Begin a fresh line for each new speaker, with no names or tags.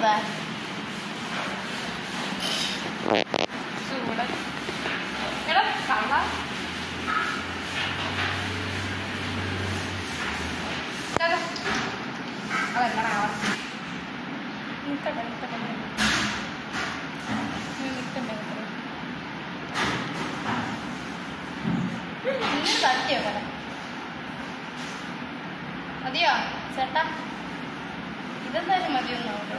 ഇതാ. മതിയോ? ചേട്ടാ ഇതെന്തായാലും
മതിയൊന്നാവട്ടോ